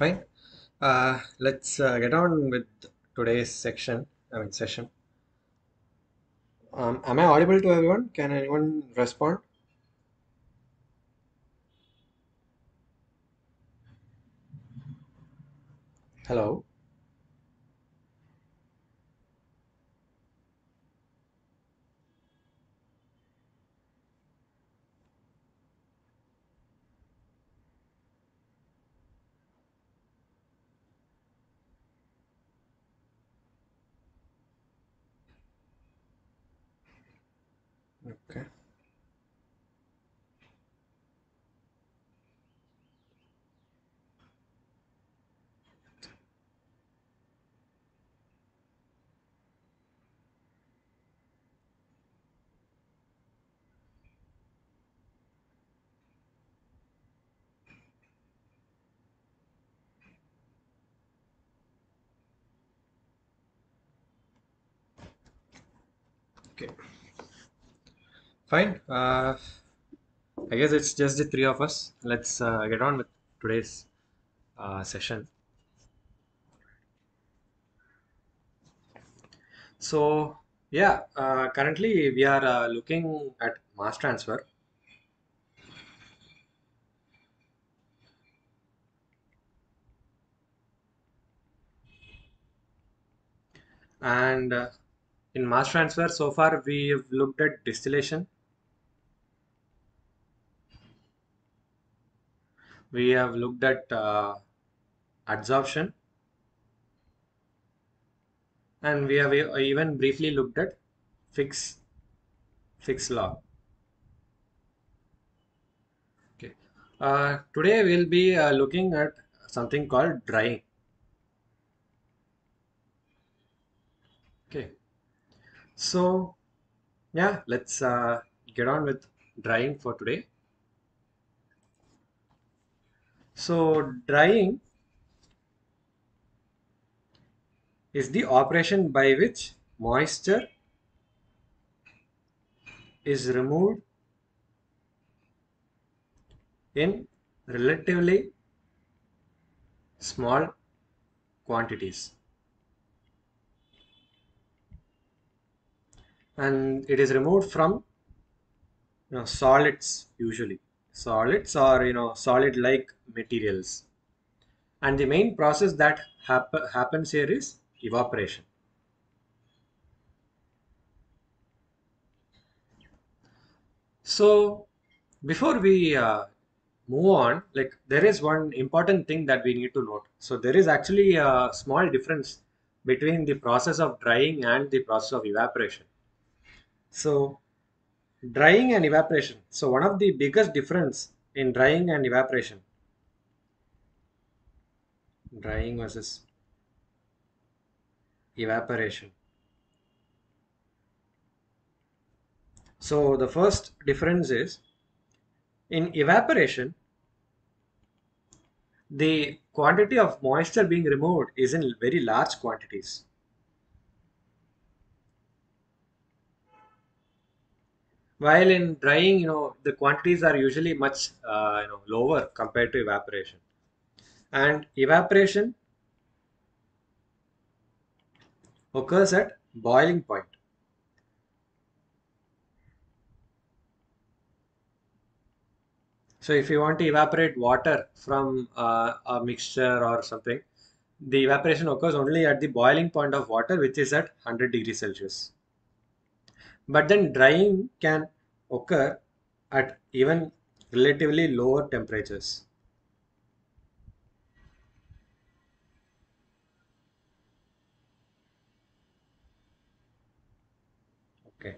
Fine. Uh, let's uh, get on with today's section. I mean session. Um, am I audible to everyone? Can anyone respond? Hello. Okay. Okay. Fine. Uh, I guess it's just the three of us. Let's uh, get on with today's uh, session. So, yeah, uh, currently we are uh, looking at mass transfer. And uh, in mass transfer, so far we have looked at distillation, we have looked at uh, adsorption, and we have e- even briefly looked at fix Fick's law. Okay. Uh, today we'll be uh, looking at something called drying. Okay. So, yeah, let's uh, get on with drying for today. So, drying is the operation by which moisture is removed in relatively small quantities. And it is removed from you know solids usually. Solids or you know solid like materials. And the main process that hap- happens here is evaporation. So before we uh, move on like there is one important thing that we need to note. So there is actually a small difference between the process of drying and the process of evaporation. So drying and evaporation. So one of the biggest difference in drying and evaporation drying versus evaporation. So the first difference is in evaporation the quantity of moisture being removed is in very large quantities. While in drying you know the quantities are usually much uh, you know lower compared to evaporation and evaporation occurs at boiling point. So if you want to evaporate water from uh, a mixture or something the evaporation occurs only at the boiling point of water which is at 100 degrees celsius. But then drying can occur at even relatively lower temperatures okay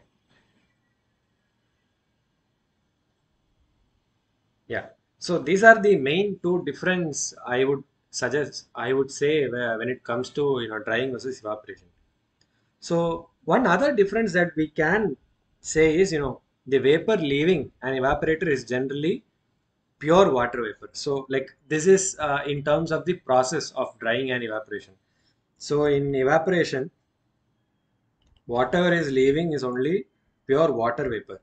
yeah so these are the main two difference i would suggest i would say when it comes to you know drying versus evaporation. So one other difference that we can say is you know the vapor leaving an evaporator is generally pure water vapor. So like this is uh, in terms of the process of drying and evaporation. So in evaporation whatever is leaving is only pure water vapor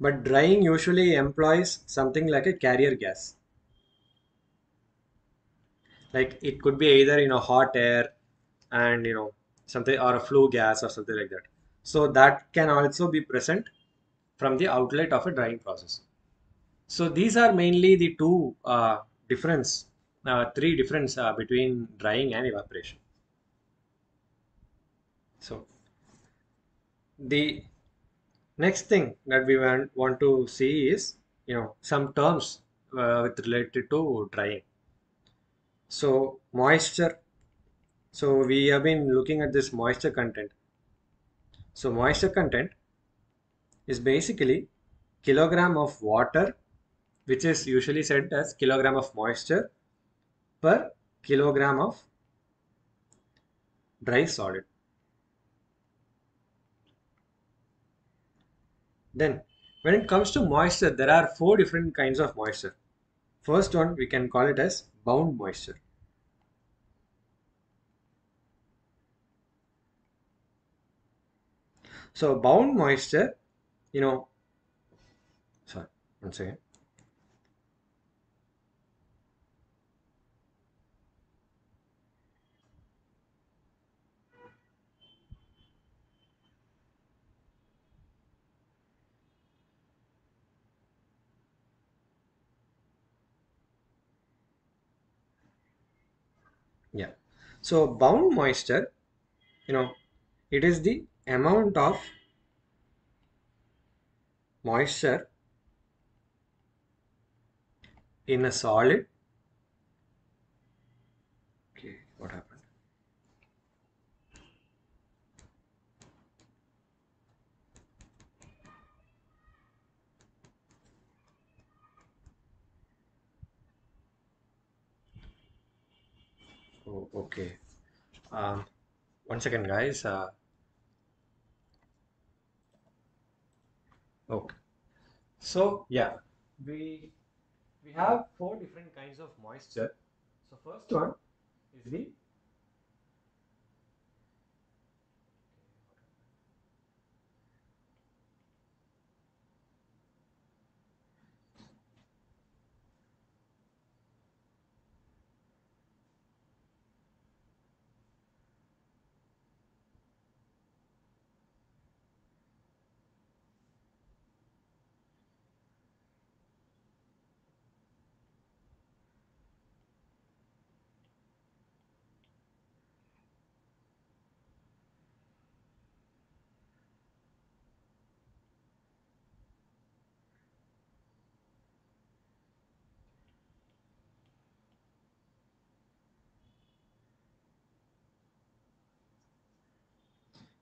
but drying usually employs something like a carrier gas. Like it could be either you know hot air and you know something or a flue gas or something like that. So that can also be present from the outlet of a drying process. So these are mainly the two uh, difference uh, three difference uh, between drying and evaporation. So the next thing that we want, to see is you know some terms uh, with related to drying. So moisture. So we have been looking at this moisture content. So moisture content is basically kilogram of water which is usually said as kilogram of moisture per kilogram of dry solid then when it comes to moisture there are four different kinds of moisture. First one we can call it as bound moisture. So bound moisture you know sorry one second yeah. So bound moisture you know it is the amount of moisture in a solid okay what happened oh okay. Um one second guys uh okay. So yeah. We we have four different kinds of moisture. So first one is the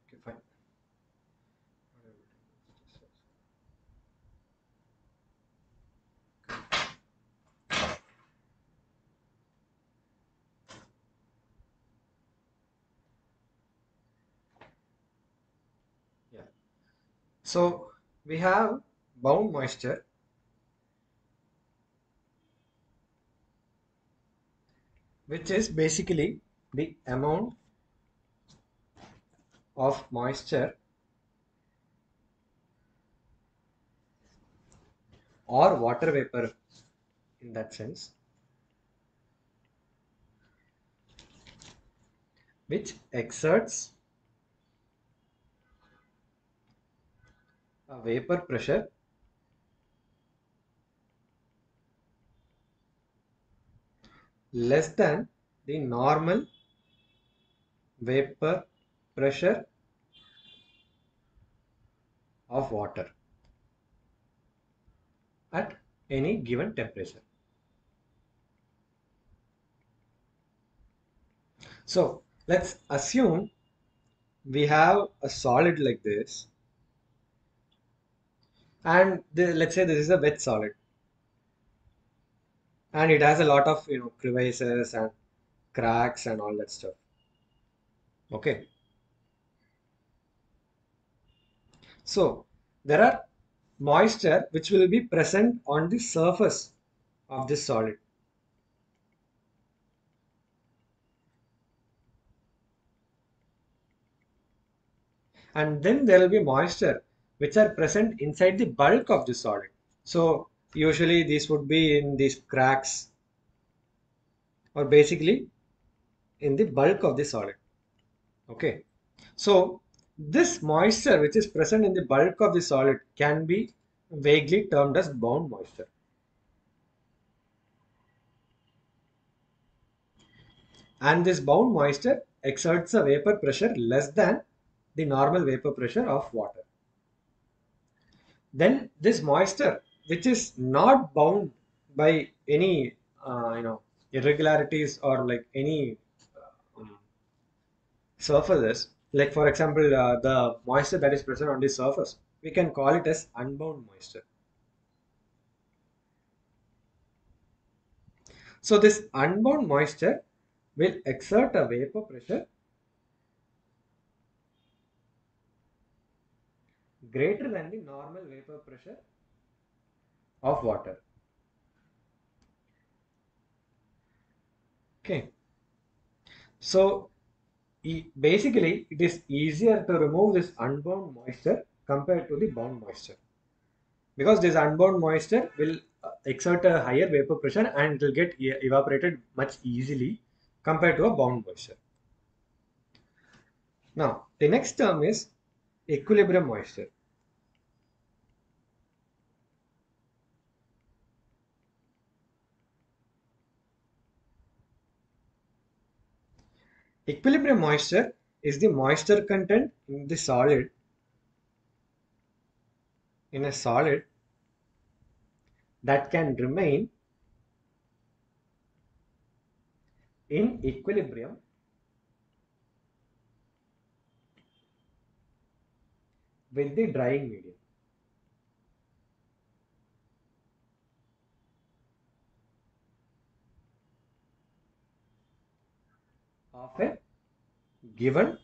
okay fine yeah so we have bound moisture. Which is basically the amount of moisture or water vapor in that sense which exerts a vapor pressure less than the normal vapor pressure of water at any given temperature. So let's assume we have a solid like this and the, let's say this is a wet solid. And it has a lot of you know crevices and cracks and all that stuff. Okay. So there are moisture which will be present on the surface of this solid. And then there will be moisture which are present inside the bulk of the solid so usually these would be in these cracks or basically in the bulk of the solid. Okay. So this moisture which is present in the bulk of the solid can be vaguely termed as bound moisture. And this bound moisture exerts a vapor pressure less than the normal vapor pressure of water. Then this moisture which is not bound by any uh, you know irregularities or like any uh, um, surfaces like for example uh, the moisture that is present on the surface we can call it as unbound moisture. So this unbound moisture will exert a vapor pressure greater than the normal vapor pressure of water. Okay. So e- basically it is easier to remove this unbound moisture compared to the bound moisture. Because this unbound moisture will uh, exert a higher vapor pressure and it will get evaporated much easily compared to a bound moisture. Now the next term is equilibrium moisture equilibrium moisture is the moisture content in the solid in a solid that can remain in equilibrium with the drying medium. of given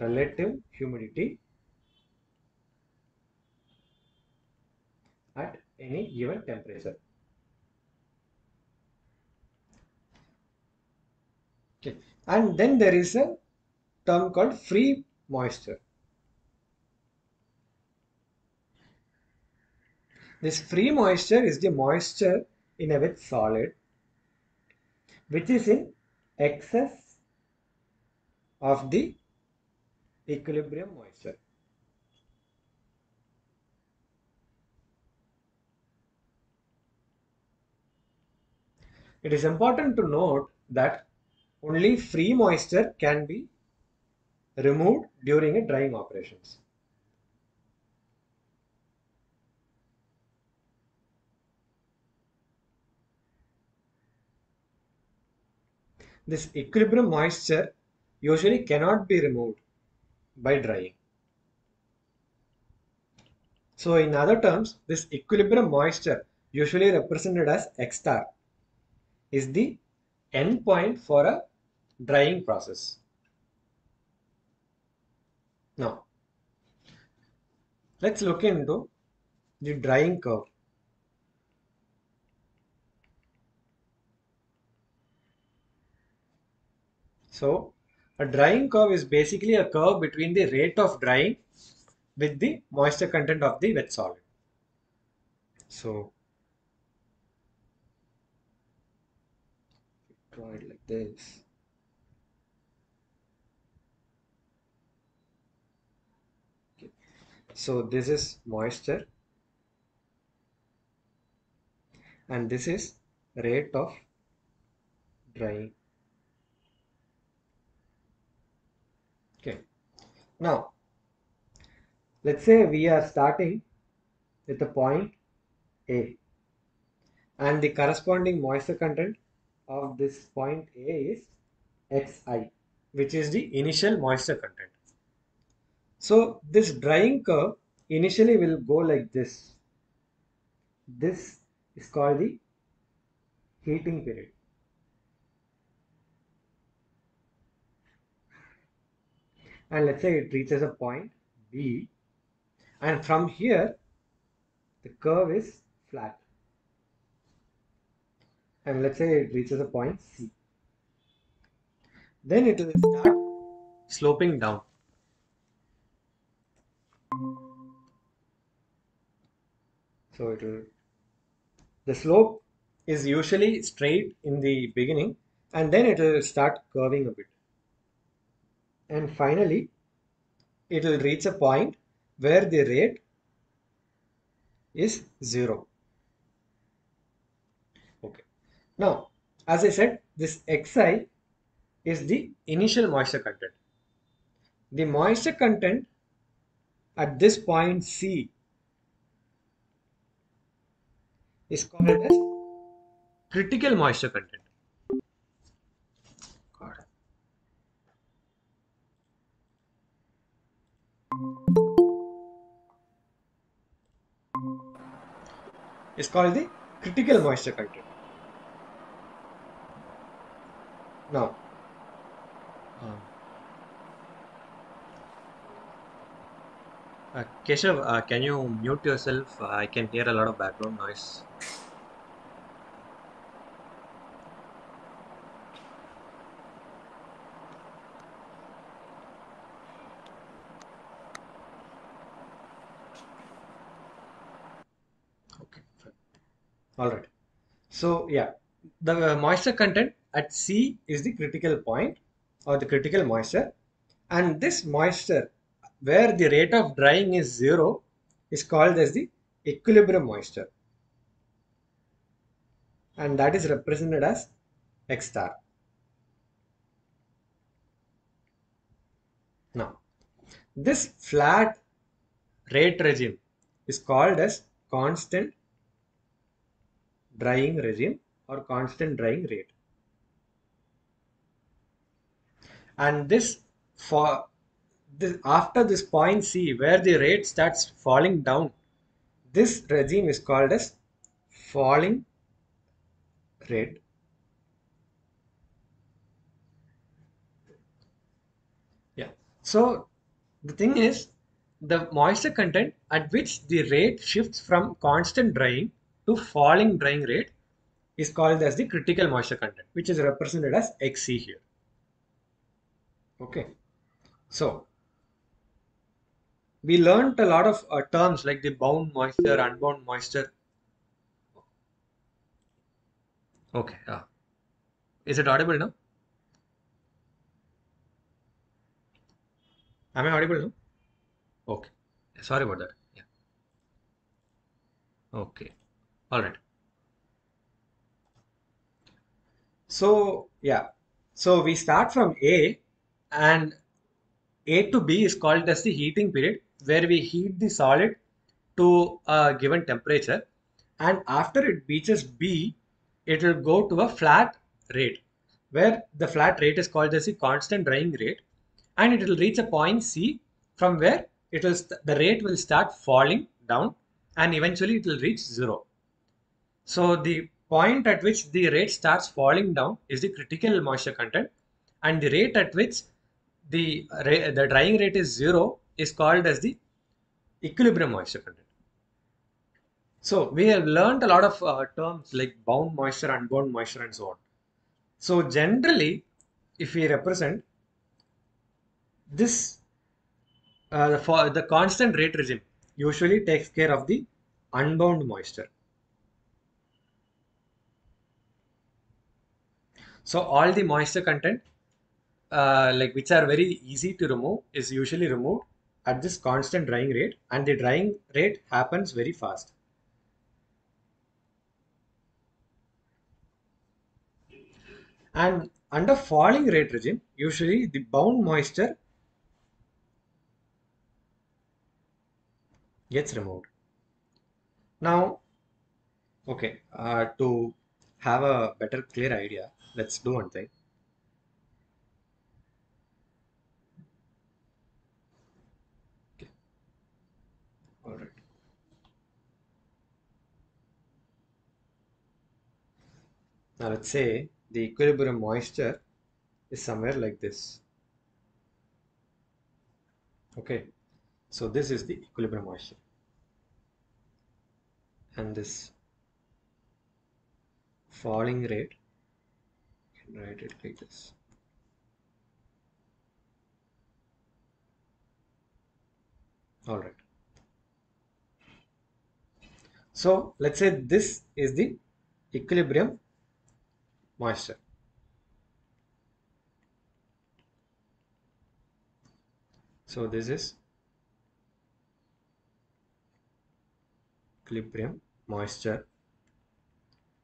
relative humidity at any given temperature. Okay. And then there is a term called free moisture. This free moisture is the moisture in a wet solid which is in excess of the equilibrium moisture. It is important to note that only free moisture can be removed during a drying operations. This equilibrium moisture usually cannot be removed by drying. So in other terms, this equilibrium moisture usually represented as X star is the end point for a drying process. Now, let's look into the drying curve. So, a drying curve is basically a curve between the rate of drying with the moisture content of the wet solid. So, draw it like this. So, this is moisture and this is rate of drying. Okay. Now, let's say we are starting with the point A and the corresponding moisture content of this point A is Xi, which is the initial moisture content. So, this drying curve initially will go like this. This is called the heating period. And let's say it reaches a point B and from here the curve is flat and let's say it reaches a point C. Then it will start sloping down. So it will, the slope is usually straight in the beginning and then it will start curving a bit. And finally, it will reach a point where the rate is zero. Okay. Now, as I said, this Xi is the initial moisture content. The moisture content at this point C is called as critical moisture content. Is called the critical moisture content. Now, uh, uh, Keshav, uh, can you mute yourself? Uh, I can hear a lot of background noise. All right. So, yeah, the moisture content at C is the critical point or the critical moisture. And this moisture, where the rate of drying is zero, is called as the equilibrium moisture. And that is represented as X star. Now, this flat rate regime is called as constant drying regime or constant drying rate. And this for this after this point C where the rate starts falling down, this regime is called as falling rate. Yeah. So the thing is the moisture content at which the rate shifts from constant drying to falling drying rate is called as the critical moisture content, which is represented as Xc here. Okay, so we learned a lot of uh, terms like the bound moisture, unbound moisture. Okay, yeah. Is it audible now? Am I audible now? Okay, sorry about that. Yeah. Okay, all right. So yeah, so we start from A and A to B is called as the heating period where we heat the solid to a given temperature and after it reaches B, it will go to a flat rate where the flat rate is called as the constant drying rate and it will reach a point C from where it will the rate will start falling down and eventually it will reach zero. So the point at which the rate starts falling down is the critical moisture content and the rate at which the, the drying rate is zero is called as the equilibrium moisture content. So we have learned a lot of uh, terms like bound moisture, unbound moisture and so on. So generally, if we represent this, uh, the, for the constant rate regime usually takes care of the unbound moisture. So all the moisture content, uh, like which are very easy to remove, is usually removed at this constant drying rate, and the drying rate happens very fast. And under falling rate regime, usually the bound moisture gets removed. Now, okay, uh, to have a better clear idea, let's do one thing. All right. Now let's say the equilibrium moisture is somewhere like this. Okay. So this is the equilibrium moisture. And this falling rate write it like this all right so let's say this is the equilibrium moisture. So this is equilibrium moisture.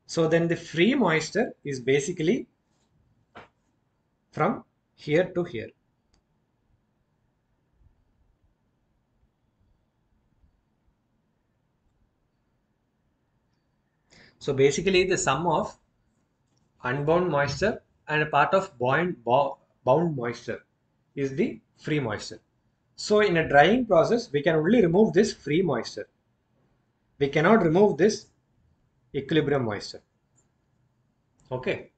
So then the free moisture is basically from here to here. So basically the sum of unbound moisture and a part of bound, bound moisture is the free moisture. So in a drying process, we can only remove this free moisture. We cannot remove this equilibrium moisture. Okay.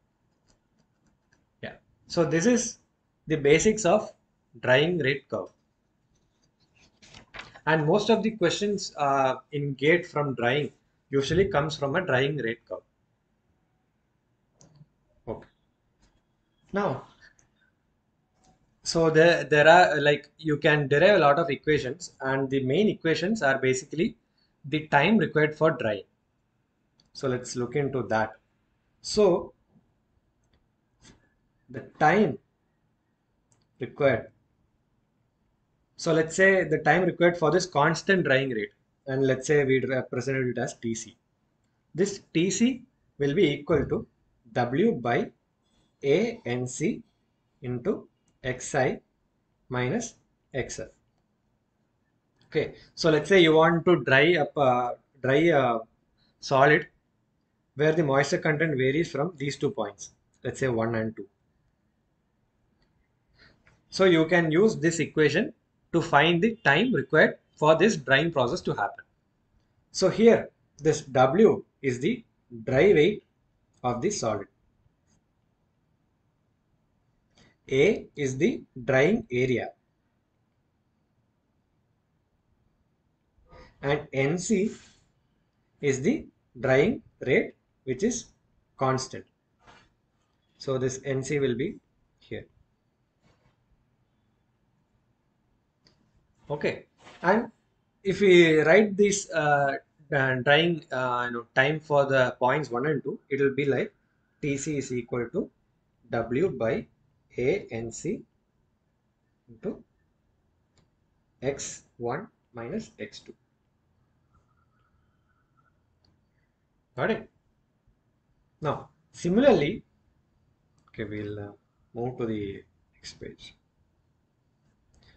So this is the basics of drying rate curve. And most of the questions uh, in GATE from drying usually comes from a drying rate curve. Okay. Now, so there, there are like you can derive a lot of equations and the main equations are basically the time required for drying. So let's look into that. So the time required. So let's say the time required for this constant drying rate and let's say we represented it as Tc. This Tc will be equal to W by ANC into Xi minus Xf. Okay, so let's say you want to dry up uh, dry a solid where the moisture content varies from these two points, let's say 1 and 2. So you can use this equation to find the time required for this drying process to happen. So here this W is the dry weight of the solid. A is the drying area and NC is the drying rate which is constant. So this NC will be here. Okay, and if we write this uh, uh, you know time for the points 1 and 2, it will be like Tc is equal to W by ANC into x1 minus x2. Got it? Now, similarly, okay, we'll uh, move to the next page.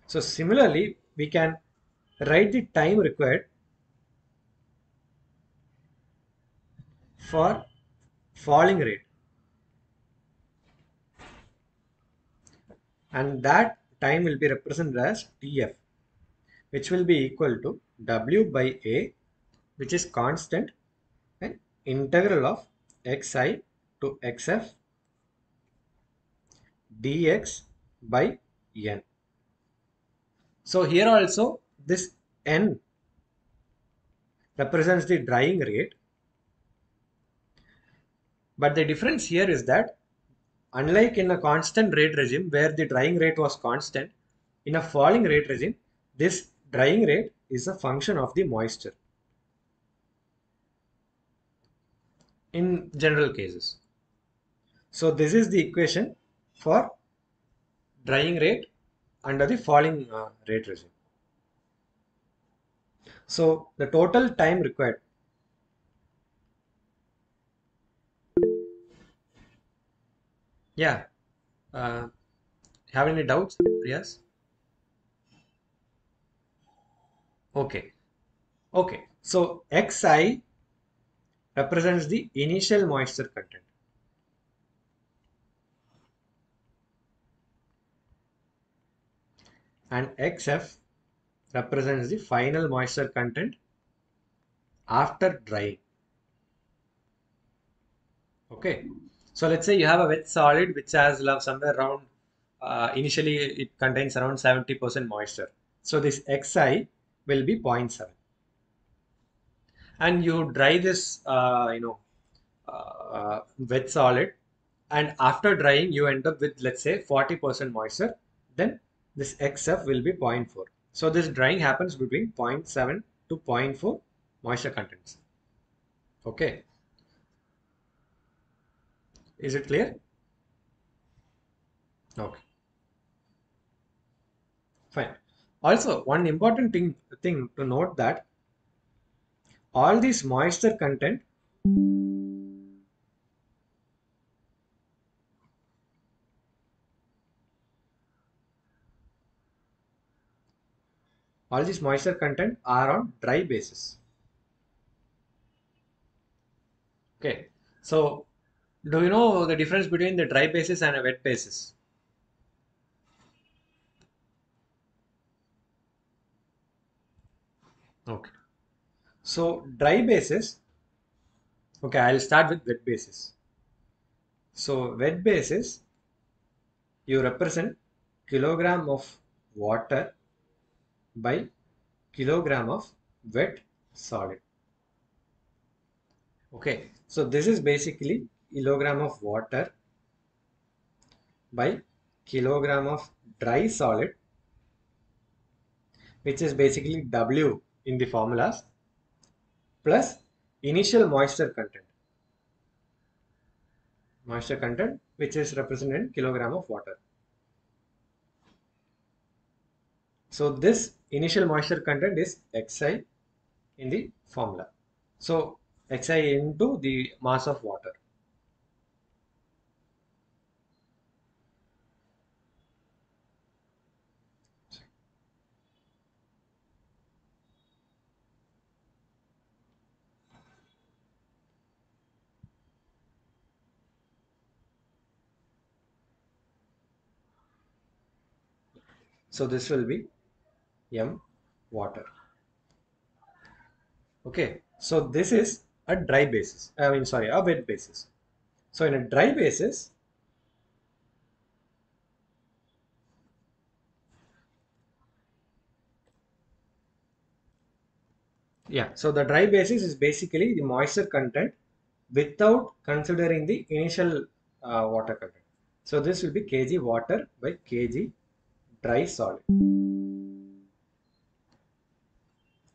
So, similarly, we can write the time required for falling rate. And that time will be represented as TF, which will be equal to W by A, which is constant and integral of xi to xf dx by n. So here also this n represents the drying rate. But the difference here is that unlike in a constant rate regime where the drying rate was constant, in a falling rate regime, this drying rate is a function of the moisture. in general cases. So this is the equation for drying rate under the falling uh, rate regime. So the total time required yeah uh, have any doubts Yes. okay okay so xi represents the initial moisture content. And XF represents the final moisture content after drying. Okay, so let's say you have a wet solid which has love somewhere around, uh, initially it contains around 70% moisture. So this Xi will be 0.7 and you dry this uh, you know uh, wet solid and after drying you end up with let's say 40% moisture then this xf will be 0.4 so this drying happens between 0.7 to 0.4 moisture contents okay Is it clear? Okay, fine. Also, one important thing thing to note that all this moisture content all this moisture content are on dry basis. Okay, so do you know the difference between the dry basis and a wet basis? Okay, so dry basis. Okay, I'll start with wet basis. So wet basis, you represent kilogram of water by kilogram of wet solid. Okay, so this is basically kilogram of water by kilogram of dry solid, which is basically W in the formulas, plus initial moisture content. Moisture content, which is represented in kilogram of water. So this initial moisture content is Xi in the formula. So Xi into the mass of water. So this will be M water. Okay, so this is a dry basis. I mean, sorry, a wet basis. So in a dry basis, yeah, so the dry basis is basically the moisture content without considering the initial uh, water content. So this will be kg water by kg dry solid.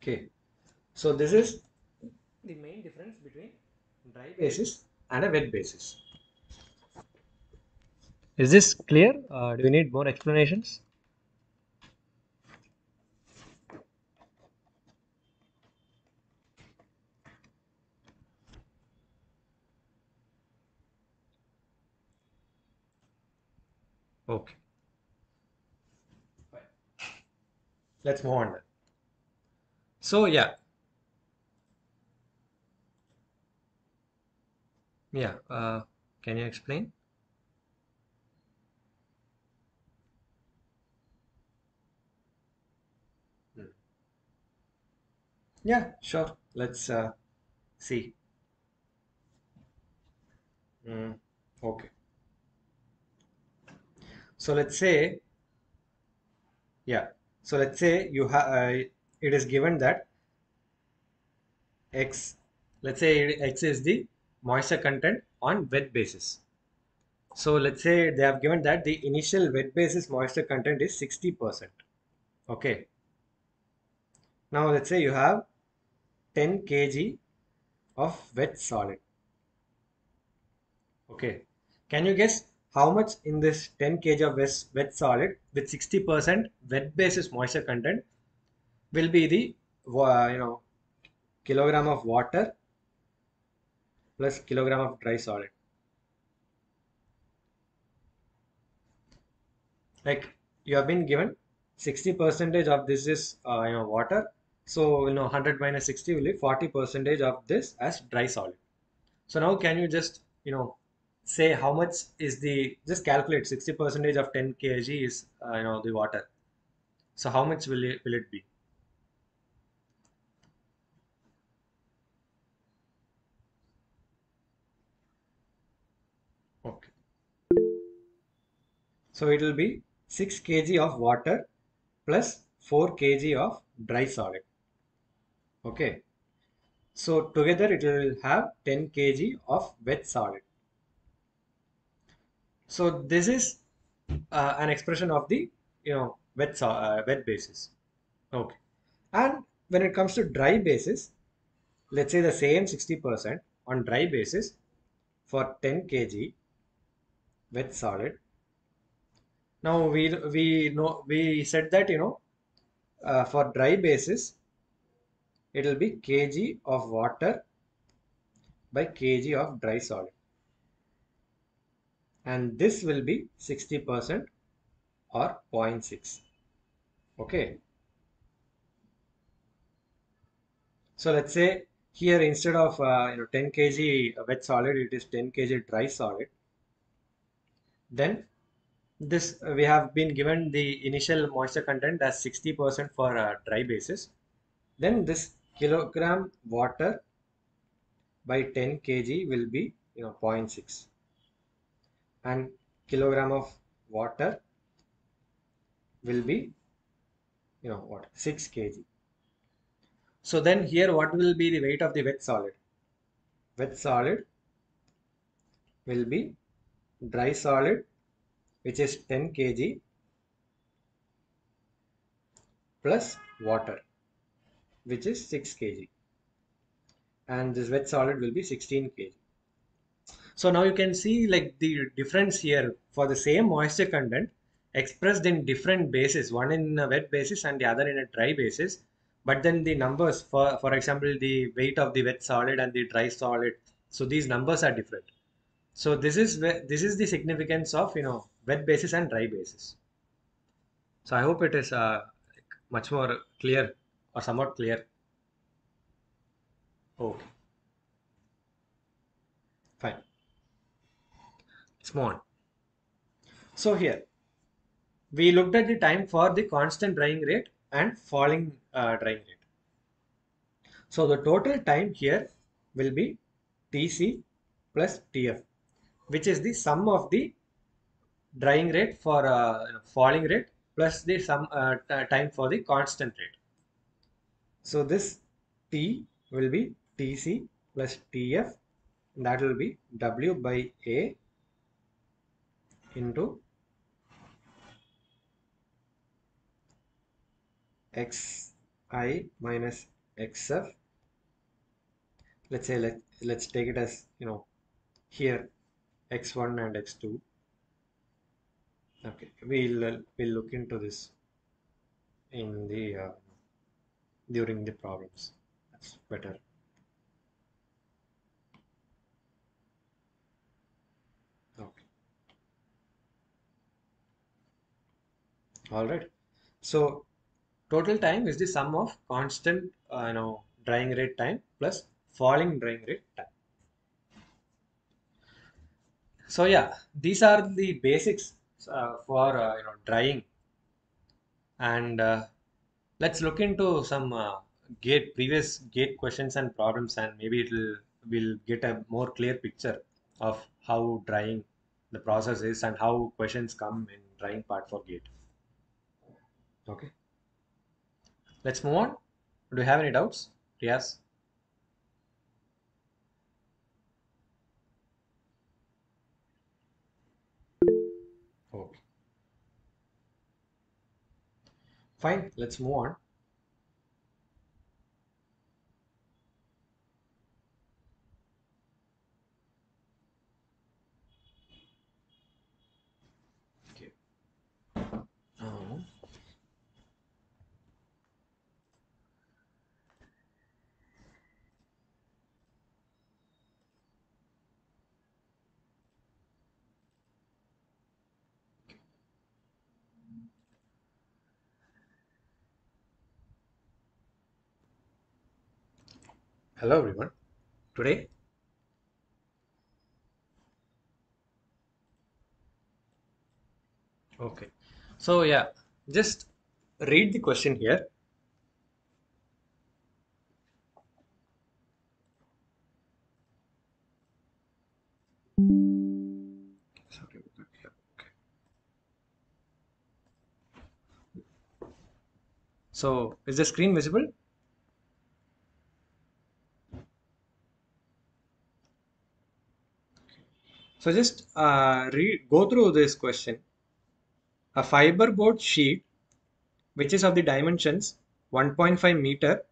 Okay, so this is the main difference between dry basis and a wet basis. Is this clear? Uh, do you need more explanations? Okay. Let's move on then. So yeah, yeah. Uh, can you explain? Hmm. Yeah, sure. Let's uh, see. Mm, okay. So let's say, yeah. So let's say you have uh, it is given that x, let's say x is the moisture content on wet basis. So let's say they have given that the initial wet basis moisture content is 60%. Okay. Now let's say you have 10 kg of wet solid. Okay. Can you guess how much in this 10 kg of wet, solid with 60% wet basis moisture content will be the you know kilogram of water plus kilogram of dry solid. Like you have been given 60 percentage of this is uh, you know water. So you know 100 minus 60 will be 40 percentage of this as dry solid. So now can you just you know say how much is the just calculate 60 percentage of 10 kg is uh, you know the water. So how much will it will it be? So it will be 6 kg of water plus 4 kg of dry solid. Okay. So together it will have 10 kg of wet solid. So this is uh, an expression of the you know wet uh, wet basis. Okay. And when it comes to dry basis, let's say the same 60% on dry basis for 10 kg wet solid. Now we we know we said that you know uh, for dry basis it will be kg of water by kg of dry solid and this will be 60% or 0.6 okay. So let's say here instead of uh, you know 10 kg wet solid it is 10 kg dry solid. Then this uh, we have been given the initial moisture content as 60% for a dry basis. Then this kilogram water by 10 kg will be you know 0.6 and kilogram of water will be you know what 6 kg. So then here what will be the weight of the wet solid? Wet solid will be dry solid which is 10 kg plus water which is 6 kg and this wet solid will be 16 kg so now you can see like the difference here for the same moisture content expressed in different bases, one in a wet basis and the other in a dry basis. But then the numbers for, for example, the weight of the wet solid and the dry solid. So these numbers are different. So this is this is the significance of, you know, wet basis and dry basis. So I hope it is uh, much more clear or somewhat clear. Okay, fine. Let's move on. So here we looked at the time for the constant drying rate and falling uh, drying rate. So the total time here will be Tc plus Tf, which is the sum of the drying rate for uh, falling rate plus the sum uh, time for the constant rate. So this T will be Tc plus Tf and that will be W by A into xi minus xf let's say let let's take it as you know here x1 and x2 okay we'll uh, we'll look into this in the uh, during the problems. That's better. Okay. All right so total time is the sum of constant uh, you know drying rate time plus falling drying rate time so yeah these are the basics uh, for uh, you know drying and uh, let's look into some uh, gate previous gate questions and problems and maybe it'll we'll get a more clear picture of how drying the process is and how questions come in drying part for gate okay Let's move on. Do you have any doubts? Yes. Fine, let's move on. Hello everyone. Today Okay. So yeah, just read the question here. So is the screen visible? So just uh, go through this question. A fiberboard sheet, which is of the dimensions 1.5 meter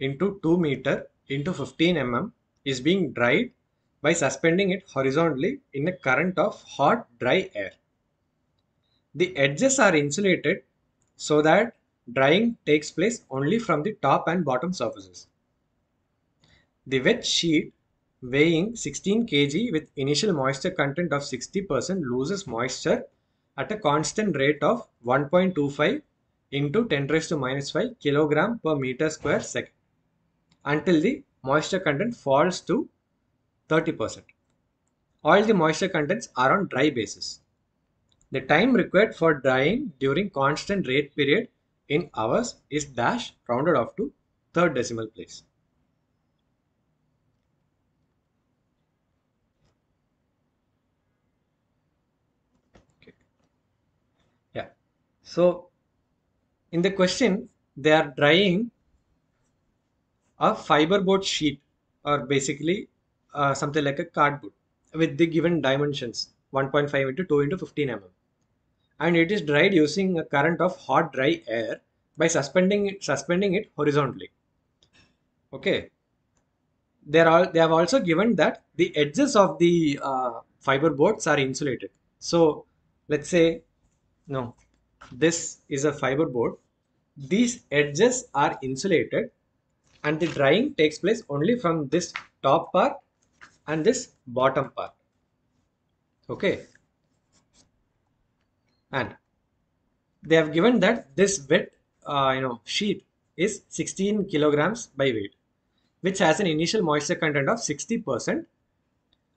into 2 meter into 15 mm, is being dried by suspending it horizontally in a current of hot dry air. The edges are insulated so that drying takes place only from the top and bottom surfaces. The wet sheet weighing 16 kg with initial moisture content of 60% loses moisture at a constant rate of 1.25 into 10 raised to minus 5 kilogram per meter square second until the moisture content falls to 30%. All the moisture contents are on dry basis. The time required for drying during constant rate period in hours is dash rounded off to third decimal place. So in the question, they are drying a fiberboard sheet or basically uh, something like a cardboard with the given dimensions 1.5 into 2 into 15 mm. And it is dried using a current of hot dry air by suspending it suspending it horizontally. Okay. They are all they have also given that the edges of the uh, fiber boards are insulated. So let's say no this is a fiber board. These edges are insulated and the drying takes place only from this top part and this bottom part. Okay. And they have given that this wet uh, you know sheet is 16 kilograms by weight which has an initial moisture content of 60%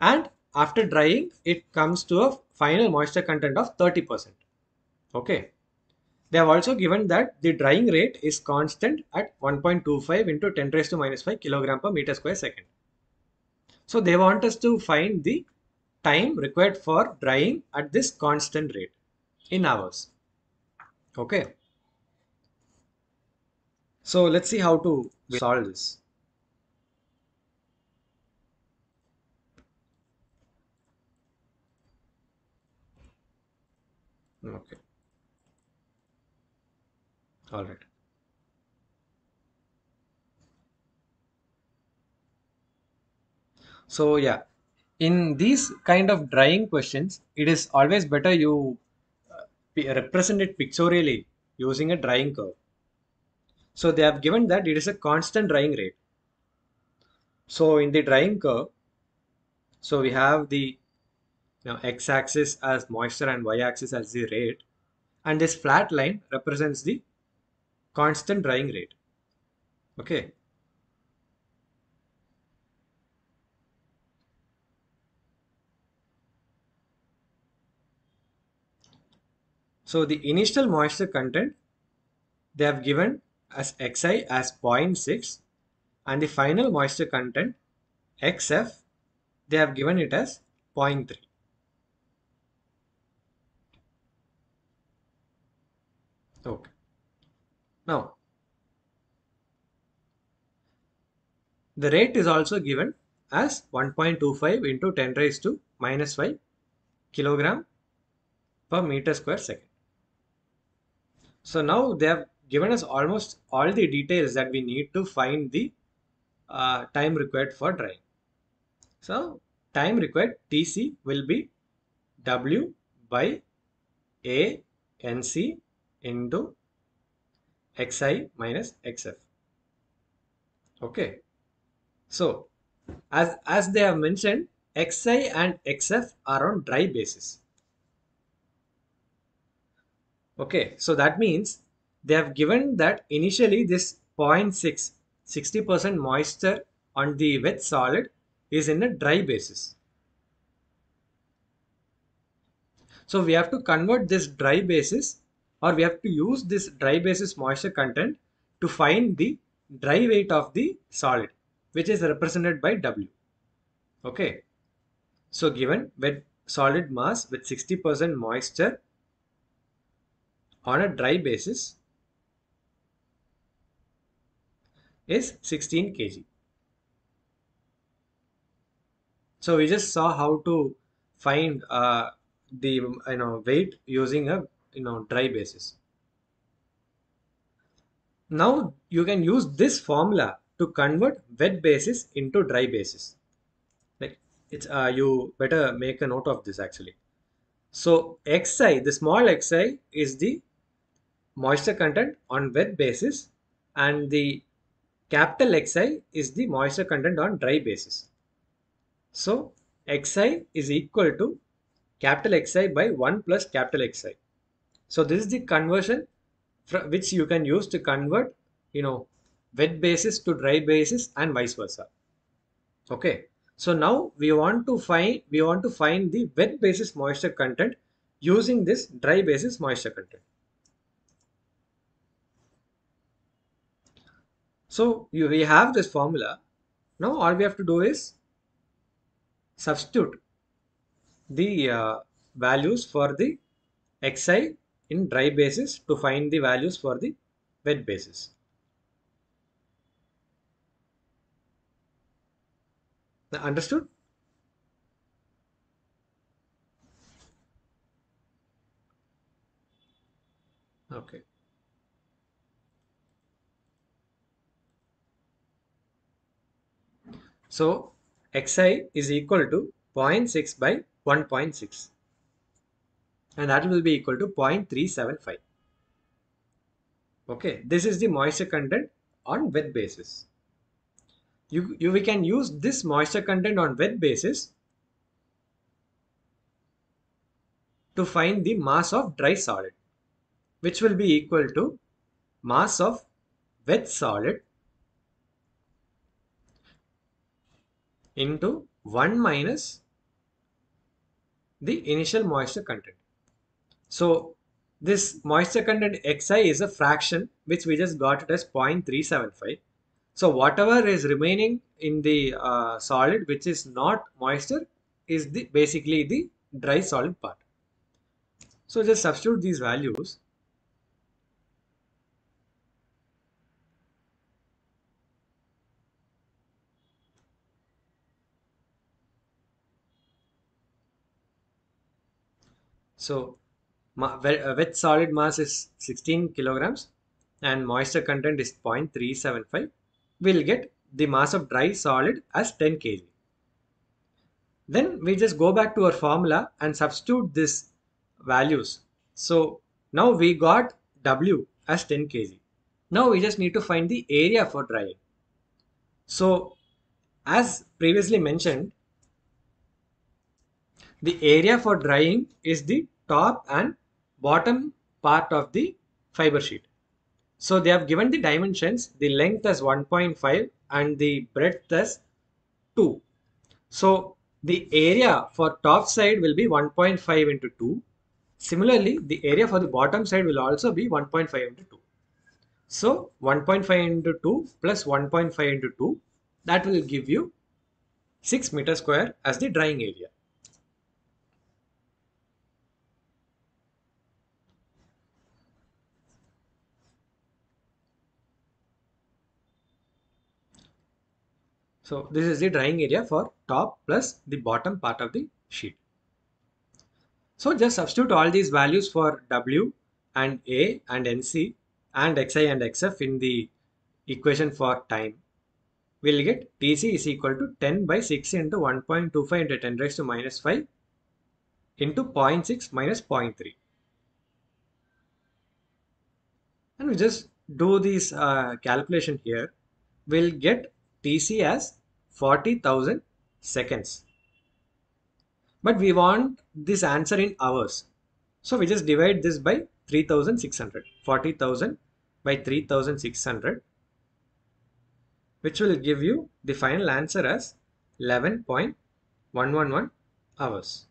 and after drying it comes to a final moisture content of 30% okay they have also given that the drying rate is constant at 1.25 into 10 raised to minus 5 kilogram per meter square second. So they want us to find the time required for drying at this constant rate in hours. Okay. So let's see how to solve this. Okay. All right. So yeah, in these kind of drying questions, it is always better you uh, represent it pictorially using a drying curve. So they have given that it is a constant drying rate. So in the drying curve, so we have the you know, x-axis as moisture and y-axis as the rate, and this flat line represents the constant drying rate. Okay. So the initial moisture content they have given as xi as 0.6 and the final moisture content xf they have given it as 0.3. Okay. Now, the rate is also given as 1.25 into 10 raised to minus 5 kilogram per meter square second. So now they have given us almost all the details that we need to find the uh, time required for drying. So time required TC will be W by A NC into xi minus xf. Okay. So as, as they have mentioned, xi and xf are on dry basis. Okay, so that means they have given that initially this 0.6, 60% moisture on the wet solid is in a dry basis. So we have to convert this dry basis or we have to use this dry basis moisture content to find the dry weight of the solid which is represented by W. Okay. So given wet solid mass with 60% moisture on a dry basis is 16 kg. So we just saw how to find uh, the you know weight using a you know dry basis. Now you can use this formula to convert wet basis into dry basis. Like it's uh, you better make a note of this actually. So xi, the small xi is the moisture content on wet basis and the capital Xi is the moisture content on dry basis. So Xi is equal to capital Xi by 1 plus capital Xi. So this is the conversion which you can use to convert, you know, wet basis to dry basis and vice versa. Okay. So now we want to find we want to find the wet basis moisture content using this dry basis moisture content. So you, we have this formula. Now all we have to do is substitute the uh, values for the xi in dry basis to find the values for the wet basis. Now Understood? Okay. So xi is equal to 0.6 by 1.6 and that will be equal to 0.375. Okay, this is the moisture content on wet basis. You, you we can use this moisture content on wet basis to find the mass of dry solid which will be equal to mass of wet solid into 1 minus the initial moisture content. So this moisture content Xi is a fraction which we just got it as 0.375. So whatever is remaining in the uh, solid which is not moisture is the basically the dry solid part. So just substitute these values So wet uh, solid mass is 16 kilograms and moisture content is 0.375. We'll get the mass of dry solid as 10 kg. Then we just go back to our formula and substitute these values. So now we got W as 10 kg. Now we just need to find the area for drying. So as previously mentioned, the area for drying is the top and bottom part of the fiber sheet. So they have given the dimensions, the length as 1.5 and the breadth as 2. So the area for top side will be 1.5 into 2. Similarly, the area for the bottom side will also be 1.5 into 2. So 1.5 into 2 plus 1.5 into 2 that will give you 6 meter square as the drying area. So this is the drying area for top plus the bottom part of the sheet. So just substitute all these values for W and A and NC and XI and XF in the equation for time. We'll get TC is equal to 10 by 6 into 1.25 into 10 raised to minus 5 into 0.6 minus 0.3. And we just do this uh, calculation here. We'll get TC as 40,000 seconds. But we want this answer in hours. So we just divide this by 3600. 40,000 by 3600 which will give you the final answer as 11.111 hours.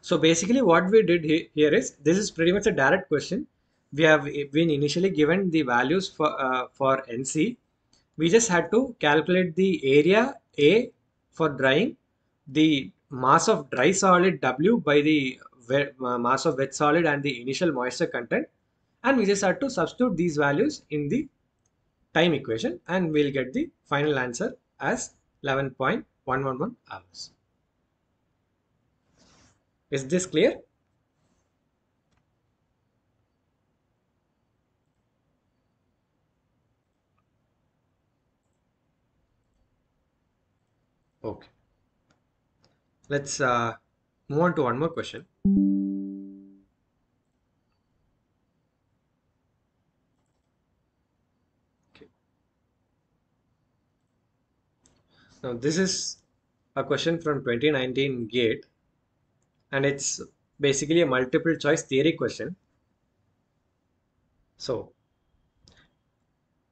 So basically what we did here is, this is pretty much a direct question we have been initially given the values for uh, for NC. We just had to calculate the area A for drying, the mass of dry solid W by the wet, uh, mass of wet solid and the initial moisture content and we just had to substitute these values in the time equation and we'll get the final answer as 11.111 hours. Is this clear? Let's uh, move on to one more question. Okay. Now this is a question from 2019 GATE and it's basically a multiple choice theory question. So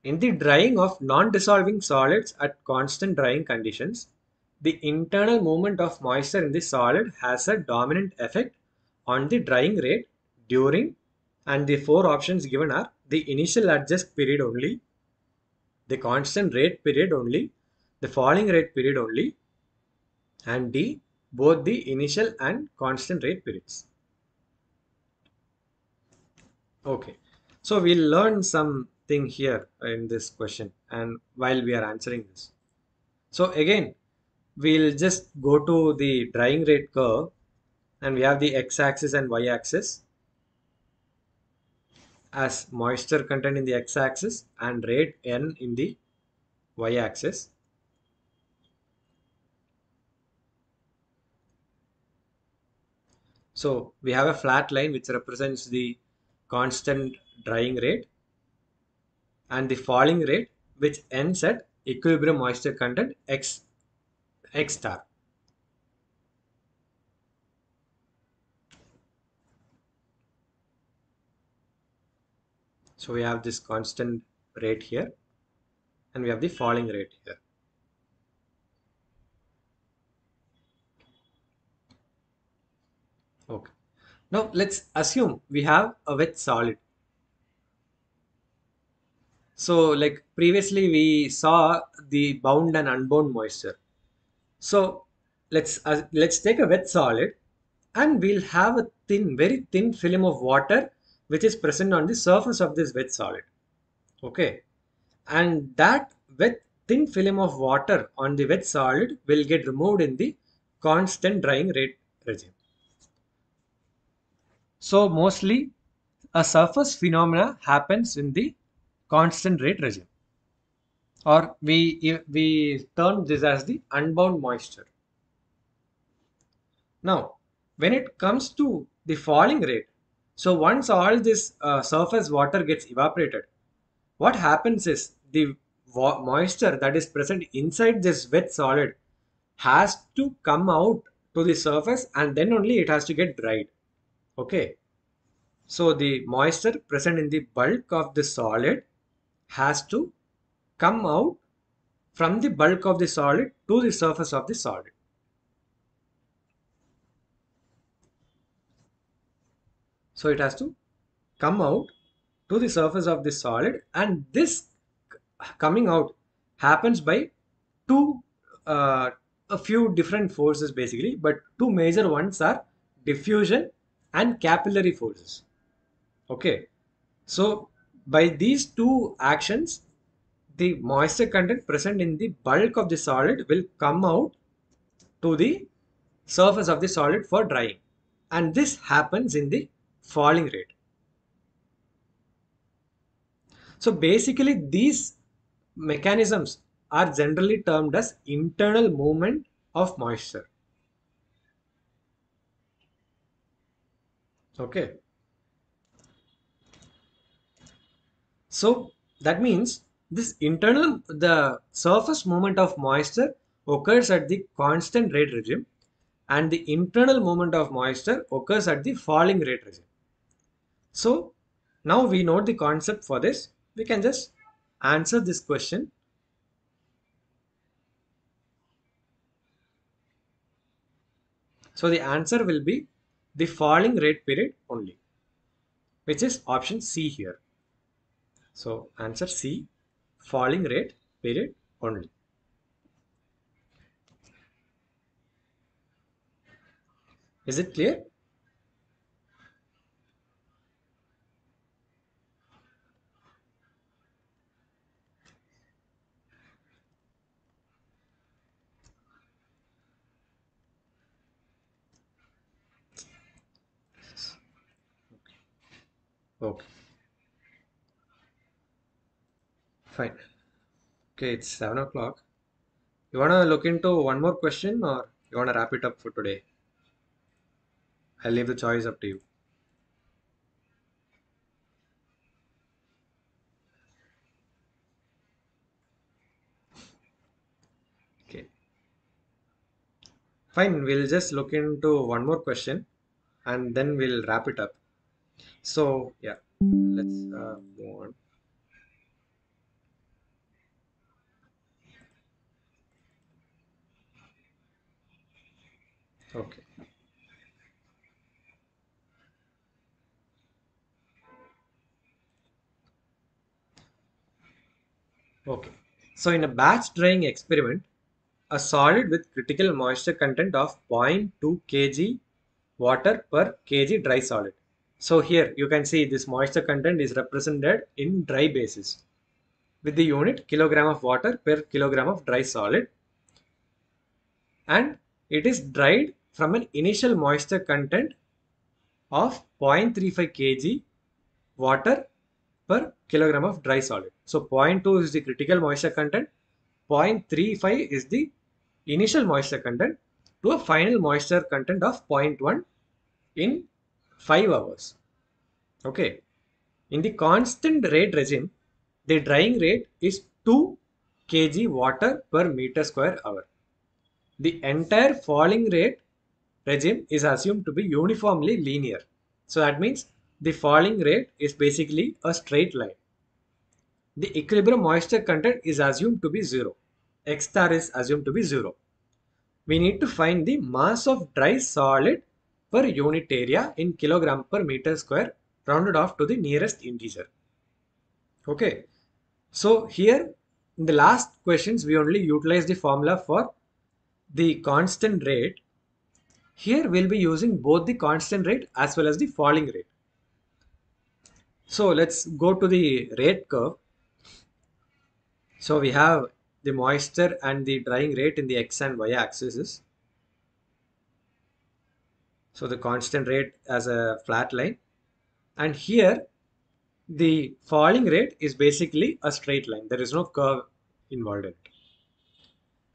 in the drying of non-dissolving solids at constant drying conditions, the internal movement of moisture in the solid has a dominant effect on the drying rate during and the four options given are the initial adjust period only, the constant rate period only, the falling rate period only, and D both the initial and constant rate periods. Okay, so we'll learn something here in this question and while we are answering this. So again, we'll just go to the drying rate curve and we have the x-axis and y-axis as moisture content in the x-axis and rate n in the y-axis. So we have a flat line which represents the constant drying rate and the falling rate which ends at equilibrium moisture content x x star. So we have this constant rate here and we have the falling rate here. Okay. Now let's assume we have a wet solid. So like previously we saw the bound and unbound moisture. So let's uh, let's take a wet solid and we'll have a thin, very thin film of water which is present on the surface of this wet solid. Okay. And that wet thin film of water on the wet solid will get removed in the constant drying rate regime. So mostly a surface phenomena happens in the constant rate regime or we we term this as the unbound moisture. Now when it comes to the falling rate, so once all this uh, surface water gets evaporated, what happens is the moisture that is present inside this wet solid has to come out to the surface and then only it has to get dried. Okay. So the moisture present in the bulk of the solid has to come out from the bulk of the solid to the surface of the solid. So it has to come out to the surface of the solid and this coming out happens by two uh, a few different forces basically but two major ones are diffusion and capillary forces okay so by these two actions the moisture content present in the bulk of the solid will come out to the surface of the solid for drying. And this happens in the falling rate. So basically these mechanisms are generally termed as internal movement of moisture. Okay. So that means this internal, the surface movement of moisture occurs at the constant rate regime and the internal movement of moisture occurs at the falling rate regime. So now we know the concept for this. We can just answer this question. So the answer will be the falling rate period only, which is option C here. So answer C falling rate period only. Is it clear? Okay. Fine. Okay, it's seven o'clock. You wanna look into one more question or You want to wrap it up for today? I'll leave the choice up to you. Okay. Fine, we'll just look into one more question and then we'll wrap it up. So, yeah, let's uh, move on. Okay. Okay. So, in a batch drying experiment, a solid with critical moisture content of 0.2 kg water per kg dry solid. So here you can see this moisture content is represented in dry basis with the unit kilogram of water per kilogram of dry solid and it is dried from an initial moisture content of 0.35 kg water per kilogram of dry solid. So 0.2 is the critical moisture content, 0.35 is the initial moisture content to a final moisture content of 0.1 in 5 hours. Okay. In the constant rate regime, the drying rate is 2 kg water per meter square hour. The entire falling rate regime is assumed to be uniformly linear. So that means the falling rate is basically a straight line. The equilibrium moisture content is assumed to be 0. X star is assumed to be 0. We need to find the mass of dry solid per unit area in kilogram per meter square rounded off to the nearest integer. Okay. So here in the last questions we only utilize the formula for the constant rate. Here we'll be using both the constant rate as well as the falling rate. So let's go to the rate curve. So we have the moisture and the drying rate in the x and y axes. So the constant rate as a flat line. And here the falling rate is basically a straight line. There is no curve involved in it.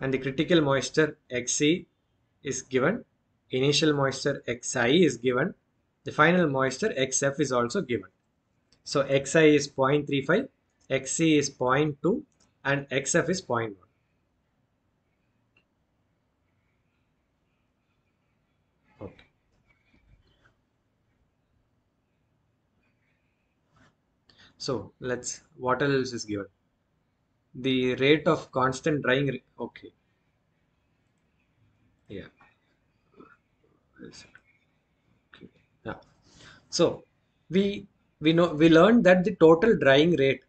And the critical moisture Xc is given. Initial moisture Xi is given. The final moisture Xf is also given. So Xi is 0.35, Xc is 0.2 and Xf is 0.1. So let's, what else is given? The rate of constant drying, okay. Yeah. Okay. Yeah. So we, we know, we learned that the total drying rate,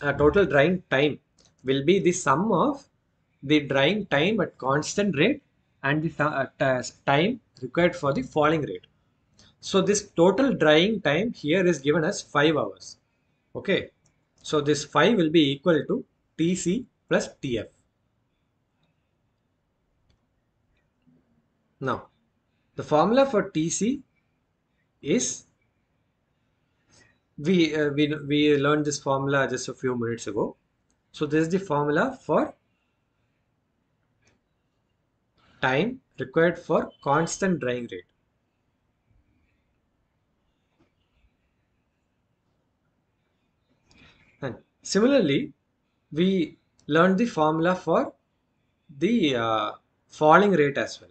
uh, total drying time will be the sum of the drying time at constant rate and the uh, time required for the falling rate. So this total drying time here is given as 5 hours. Okay. So this 5 will be equal to Tc plus Tf. Now, the formula for Tc is we, uh, we we learned this formula just a few minutes ago. So this is the formula for time required for constant drying rate. And similarly, we learned the formula for the uh, falling rate as well.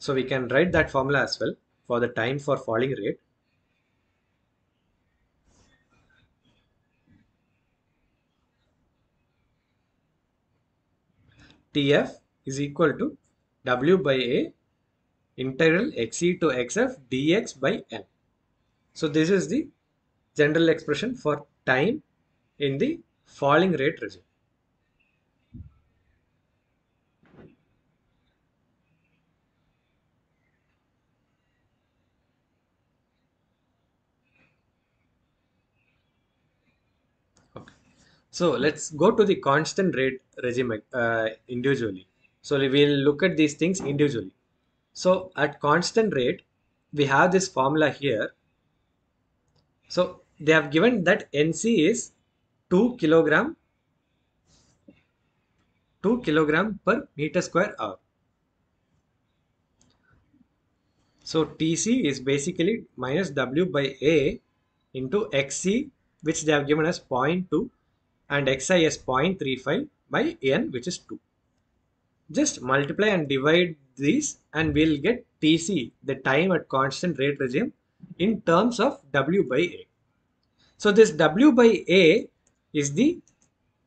So we can write that formula as well for the time for falling rate. Tf is equal to W by A integral xe to xf dx by n. So this is the general expression for time in the falling rate regime. So let's go to the constant rate regime uh, individually. So we'll look at these things individually. So at constant rate, we have this formula here. So they have given that NC is 2 kilogram 2 kilogram per meter square hour. So Tc is basically minus W by A into Xc which they have given us 0.2 and Xi is 0.35 by N which is 2. Just multiply and divide these and we'll get Tc the time at constant rate regime in terms of W by A. So this W by A is the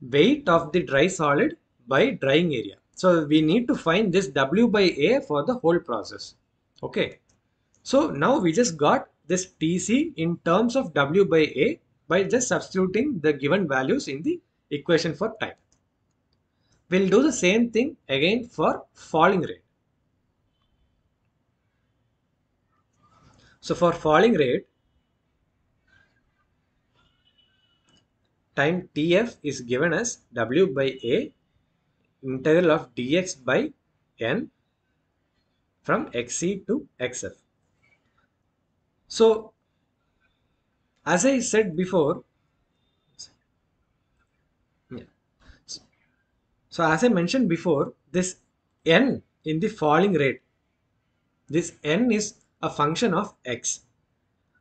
weight of the dry solid by drying area. So we need to find this W by A for the whole process. Okay. So now we just got this Tc in terms of W by A by just substituting the given values in the equation for time. We'll do the same thing again for falling rate. So for falling rate, time Tf is given as W by A integral of dx by n from xc to xf. So, as I said before, yeah. so as I mentioned before, this n in the falling rate, this n is a function of x.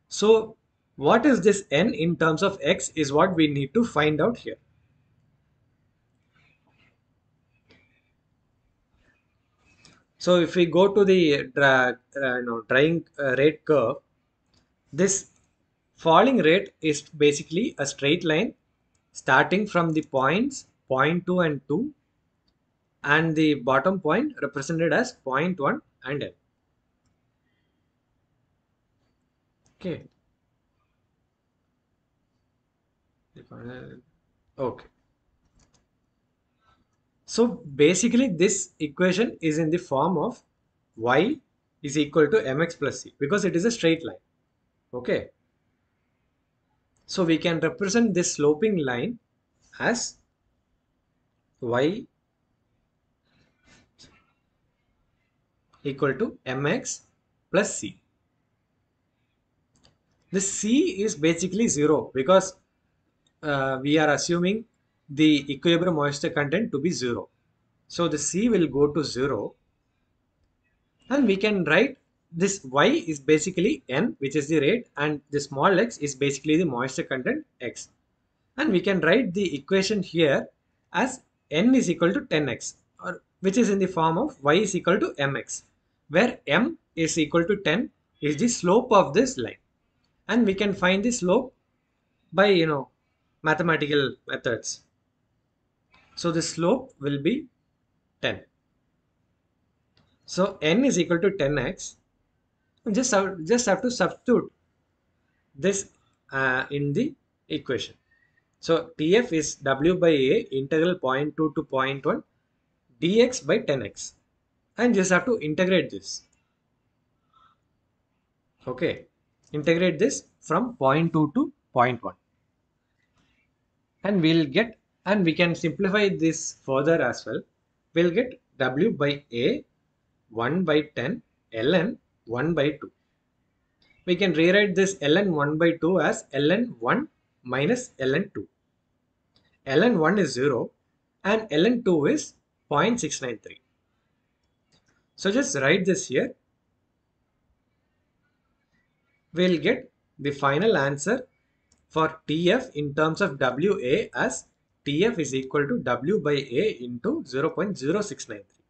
So, what is this n in terms of x is what we need to find out here. So if we go to the uh, you know, drying uh, rate curve, this falling rate is basically a straight line starting from the points 0.2 and 2 and the bottom point represented as 0.1 and n. Okay. Okay. So basically this equation is in the form of y is equal to mx plus c because it is a straight line. Okay. So we can represent this sloping line as y equal to mx plus c. The c is basically 0 because uh, we are assuming the equilibrium moisture content to be 0. So the C will go to 0 and we can write this Y is basically N which is the rate and the small x is basically the moisture content X. And we can write the equation here as N is equal to 10x or which is in the form of Y is equal to mx where m is equal to 10 is the slope of this line and we can find the slope by you know mathematical methods so the slope will be 10. So n is equal to 10x. Just have, just have to substitute this uh, in the equation. So Tf is W by A integral 0.2 to 0.1 dx by 10x and just have to integrate this. Okay, integrate this from 0.2 to 0.1 and we'll get and we can simplify this further as well. We'll get W by A 1 by 10 ln 1 by 2. We can rewrite this ln 1 by 2 as ln 1 minus ln 2. ln 1 is 0 and ln 2 is 0.693. So just write this here. We'll get the final answer for TF in terms of WA as TF is equal to W by A into 0.0693.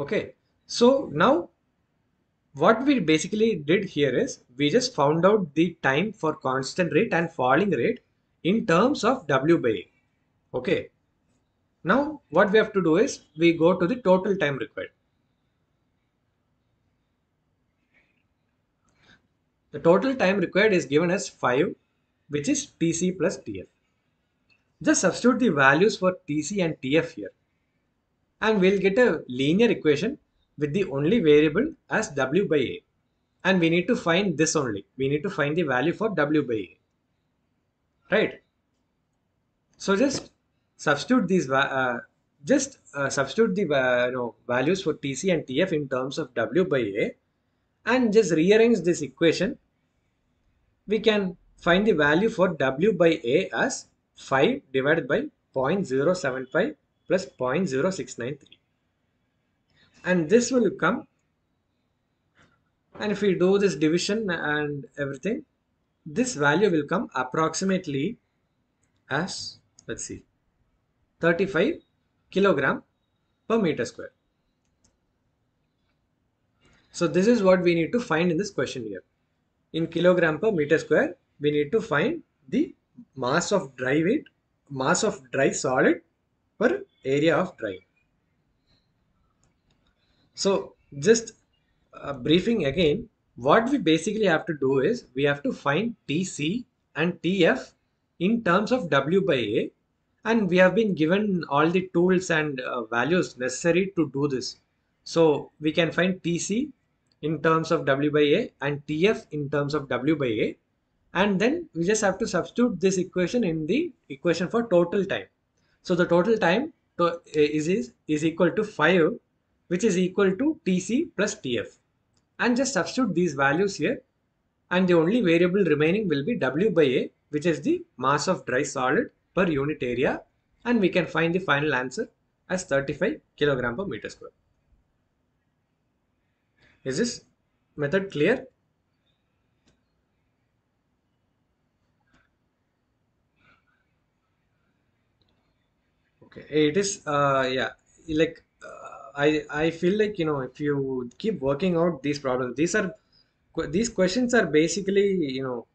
Okay, so now what we basically did here is we just found out the time for constant rate and falling rate in terms of W by A. Okay, now what we have to do is we go to the total time required. The total time required is given as 5 which is Tc plus Tf. Just substitute the values for Tc and Tf here and we'll get a linear equation with the only variable as W by A and we need to find this only. We need to find the value for W by A. Right. So just substitute these uh, just uh, substitute the uh, you know, values for Tc and Tf in terms of W by A and just rearrange this equation. We can Find the value for W by A as 5 divided by 0.075 plus 0.0693. and this will come. And if we do this division and everything this value will come approximately as let's see 35 kilogram per meter square. So this is what we need to find in this question here. In kilogram per meter square we need to find the mass of dry weight mass of dry solid per area of dry so just briefing again, what we basically have to do is we have to find TC and TF in terms of W by A and we have been given all the tools and uh, values necessary to do this. So we can find TC in terms of W by A and TF in terms of W by A and then we just have to substitute this equation in the equation for total time. So the total time to, eh, is, is, is equal to 5 which is equal to TC plus TF and just substitute these values here and the only variable remaining will be W by A which is the mass of dry solid per unit area and we can find the final answer as 35 kilogram per meter square. Is this method clear? Okay, it is, uh, yeah, like I I feel like you know if you keep working out these problems, these are these questions are basically you know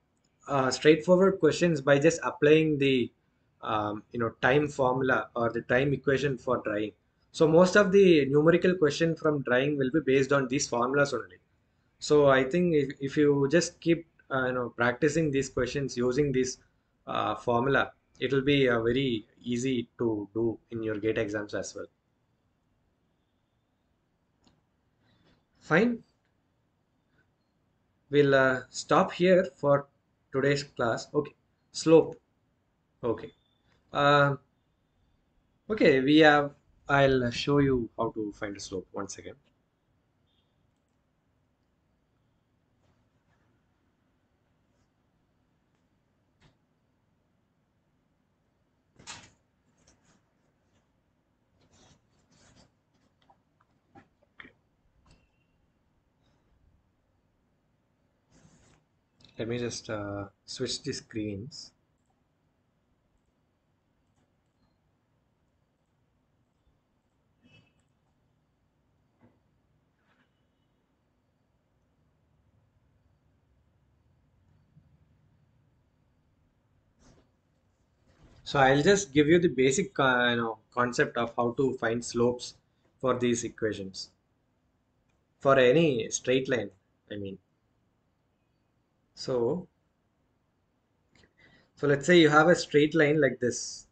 uh, straightforward questions by just applying the um, you know time formula or the time equation for drying. So most of the numerical question from drying will be based on these formulas only. So I think if, if you just keep uh, you know practicing these questions using this uh, formula, it will be uh, very easy to do in your gate exams as well. Fine. We'll uh, stop here for today's class. Okay. Slope. Okay. Uh, okay, we have, I'll show you how to find a slope once again. Let me just uh, switch the screens So I'll just give you the basic uh, you know, concept of how to find slopes for these equations. For any straight line, I mean. So, so let's say you have a straight line like this.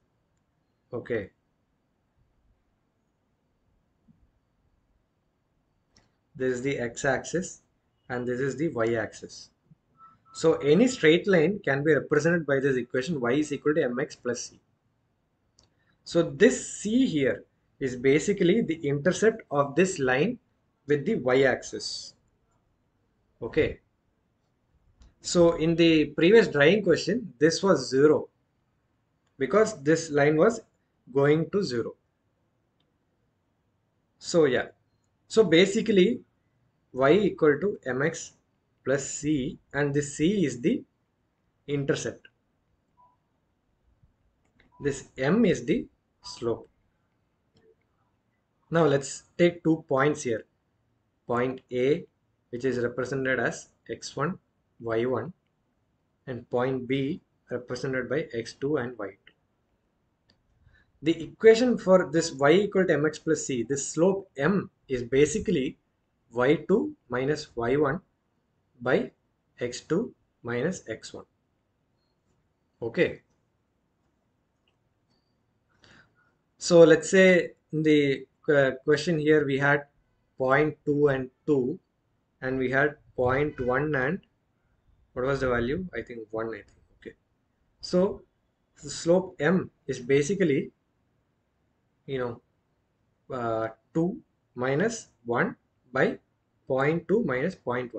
Okay. This is the x-axis and this is the y-axis. So any straight line can be represented by this equation y is equal to mx plus c. So this c here is basically the intercept of this line with the y-axis. Okay. So in the previous drying question, this was 0 because this line was going to 0. So yeah, so basically y equal to mx plus c and this c is the intercept. This m is the slope. Now let's take two points here. Point A which is represented as x1 y1 and point B represented by x2 and y2. The equation for this y equal to mx plus c, this slope m is basically y2 minus y1 by x2 minus x1. Okay. So let's say in the uh, question here we had point 2 and 2 and we had point 1 and what was the value? I think 1 i think. Okay. So the slope m is basically you know uh, 2 minus 1 by 0.2 minus 0.1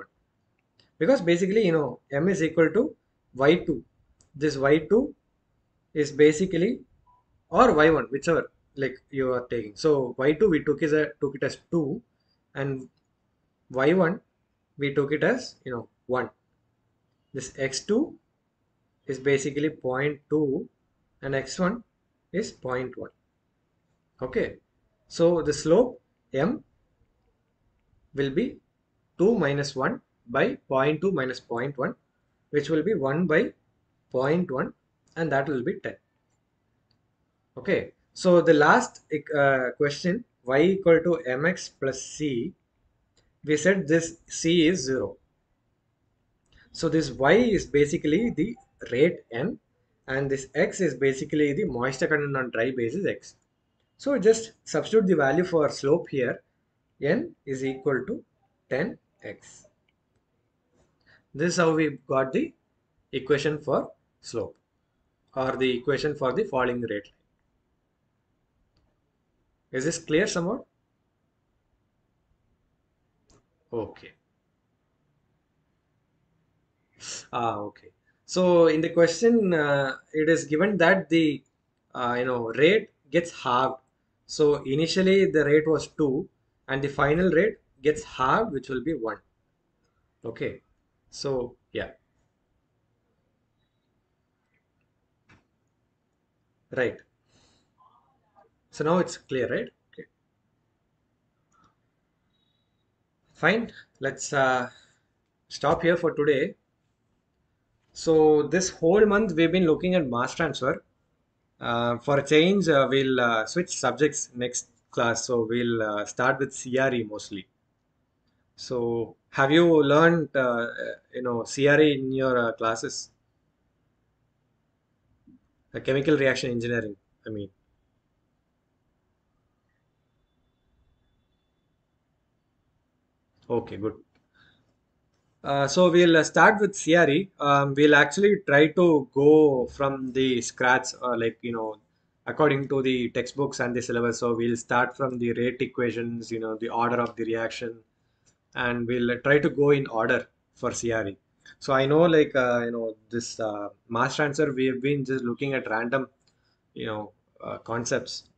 because basically you know m is equal to y2 this y2 is basically or y1 whichever like you are taking. So y2 we took is a took it as 2 and y1 we took it as you know 1 this x2 is basically 0.2 and x1 is 0.1 okay. So the slope m will be 2 minus 1 by 0.2 minus 0.1 which will be 1 by 0.1 and that will be 10 okay. So the last uh, question y equal to mx plus c we said this c is 0 so this y is basically the rate n and this x is basically the moisture content on dry basis x. So just substitute the value for slope here. N is equal to 10x this is how we got the equation for slope or the equation for the falling rate line. Is this clear somewhat okay ah okay. So in the question uh, it is given that the uh, you know rate gets halved. So initially the rate was 2 and the final rate gets halved which will be 1 okay. So yeah. Right. So now it's clear right? Okay. Fine. Let's uh, stop here for today so this whole month we've been looking at mass transfer. Uh, for a change uh, we'll uh, switch subjects next class. So we'll uh, start with CRE mostly. So have you learned uh, you know CRE in your uh, classes? Chemical reaction engineering I mean. Okay good Uh, so we'll uh, start with CRE. Um, we'll actually try to go from the scratch, uh, like you know, according to the textbooks and the syllabus. So we'll start from the rate equations, you know, the order of the reaction, and we'll try to go in order for CRE. So I know, like uh, you know, this uh, mass transfer, we have been just looking at random, you know, concepts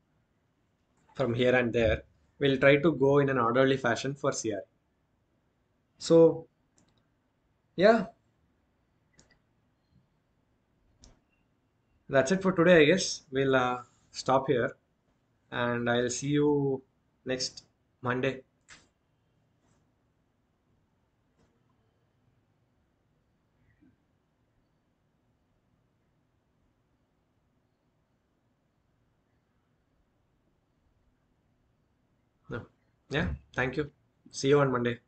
from here and there. We'll try to go in an orderly fashion for CRE. So yeah, That's it for today, I guess. We'll uh, stop here and I'll see you next Monday. No. Yeah, thank you. See you on Monday.